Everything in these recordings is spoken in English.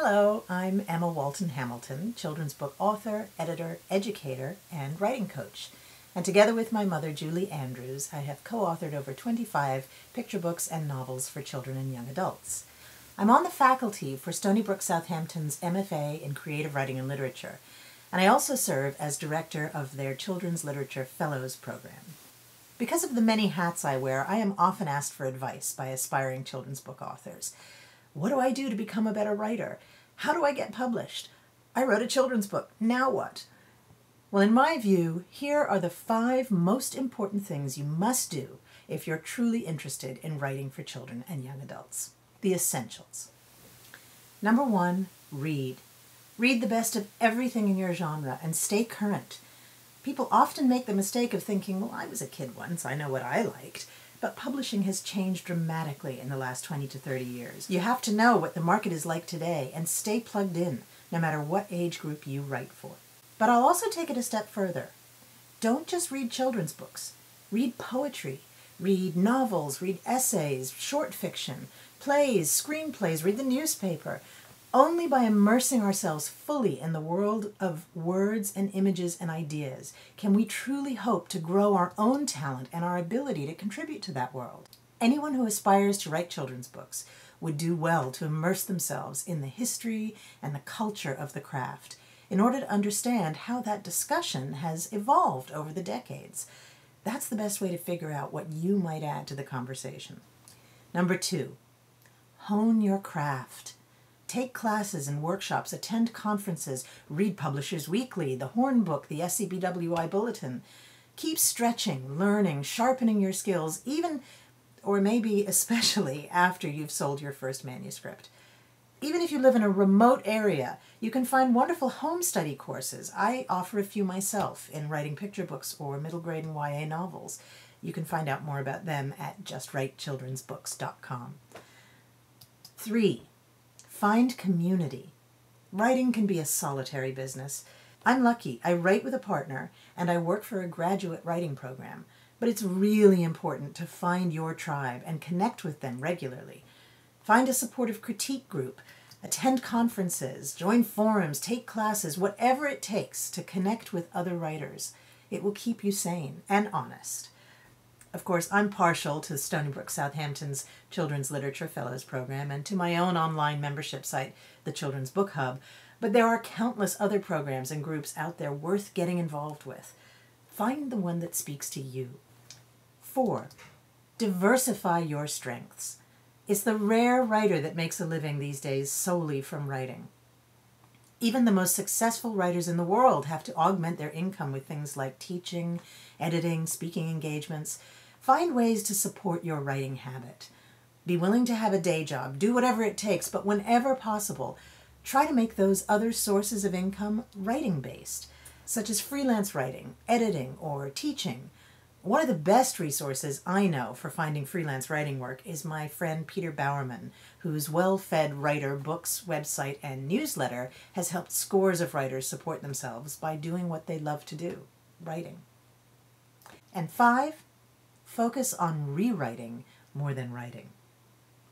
Hello, I'm Emma Walton Hamilton, children's book author, editor, educator, and writing coach. And together with my mother, Julie Andrews, I have co authored over 25 picture books and novels for children and young adults. I'm on the faculty for Stony Brook Southampton's MFA in Creative Writing and Literature, and I also serve as director of their Children's Literature Fellows program. Because of the many hats I wear, I am often asked for advice by aspiring children's book authors. What do I do to become a better writer? How do I get published? I wrote a children's book. Now what? Well, in my view, here are the five most important things you must do if you're truly interested in writing for children and young adults. The essentials. Number one, read. Read the best of everything in your genre and stay current. People often make the mistake of thinking, well, I was a kid once, I know what I liked. But publishing has changed dramatically in the last 20 to 30 years. You have to know what the market is like today and stay plugged in, no matter what age group you write for. But I'll also take it a step further. Don't just read children's books. Read poetry, read novels, read essays, short fiction, plays, screenplays, read the newspaper. Only by immersing ourselves fully in the world of words and images and ideas can we truly hope to grow our own talent and our ability to contribute to that world. Anyone who aspires to write children's books would do well to immerse themselves in the history and the culture of the craft in order to understand how that discussion has evolved over the decades. That's the best way to figure out what you might add to the conversation. Number two, hone your craft. Take classes and workshops, attend conferences, read Publishers Weekly, the Horn Book, the SCBWI Bulletin. Keep stretching, learning, sharpening your skills, even or maybe especially after you've sold your first manuscript. Even if you live in a remote area, you can find wonderful home study courses. I offer a few myself in writing picture books or middle grade and YA novels. You can find out more about them at justwritechildrensbooks.com. Three, Find community. Writing can be a solitary business. I'm lucky. I write with a partner and I work for a graduate writing program. But it's really important to find your tribe and connect with them regularly. Find a supportive critique group, attend conferences, join forums, take classes, whatever it takes to connect with other writers. It will keep you sane and honest. Of course, I'm partial to Stony Brook Southampton's Children's Literature Fellows program and to my own online membership site, the Children's Book Hub, but there are countless other programs and groups out there worth getting involved with. Find the one that speaks to you. Four, diversify your strengths. It's the rare writer that makes a living these days solely from writing. Even the most successful writers in the world have to augment their income with things like teaching, editing, speaking engagements. Find ways to support your writing habit. Be willing to have a day job, do whatever it takes, but whenever possible, try to make those other sources of income writing based, such as freelance writing, editing, or teaching. One of the best resources I know for finding freelance writing work is my friend Peter Bowerman, whose Well Fed Writer books, website, and newsletter has helped scores of writers support themselves by doing what they love to do writing. And five, focus on rewriting more than writing.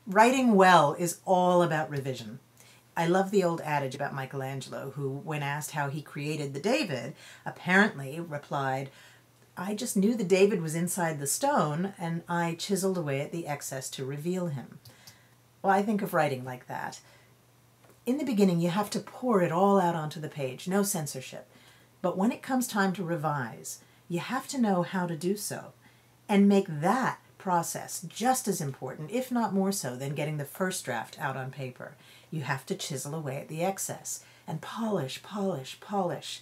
Writing well is all about revision. I love the old adage about Michelangelo, who, when asked how he created the David, apparently replied, I just knew the David was inside the stone, and I chiseled away at the excess to reveal him. Well, I think of writing like that. In the beginning, you have to pour it all out onto the page, no censorship. But when it comes time to revise, you have to know how to do so and make that process just as important, if not more so, than getting the first draft out on paper. You have to chisel away at the excess and polish, polish, polish.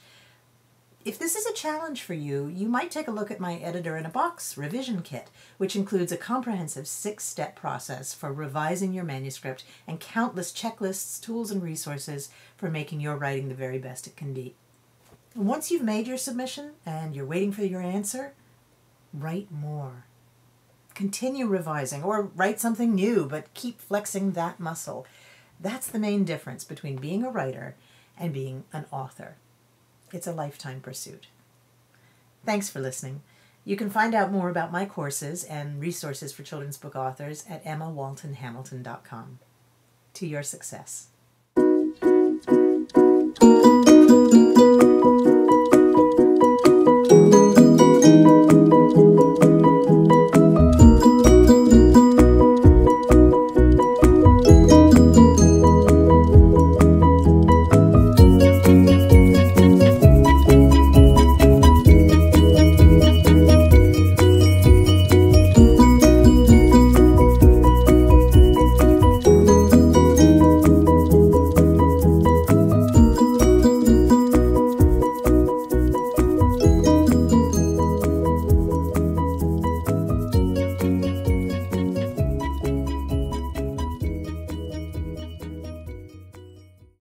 If this is a challenge for you, you might take a look at my Editor in a Box revision kit, which includes a comprehensive six step process for revising your manuscript and countless checklists, tools, and resources for making your writing the very best it can be. Once you've made your submission and you're waiting for your answer, write more. Continue revising or write something new, but keep flexing that muscle. That's the main difference between being a writer and being an author. It's a lifetime pursuit. Thanks for listening. You can find out more about my courses and resources for children's book authors at emmawaltonhamilton.com. To your success.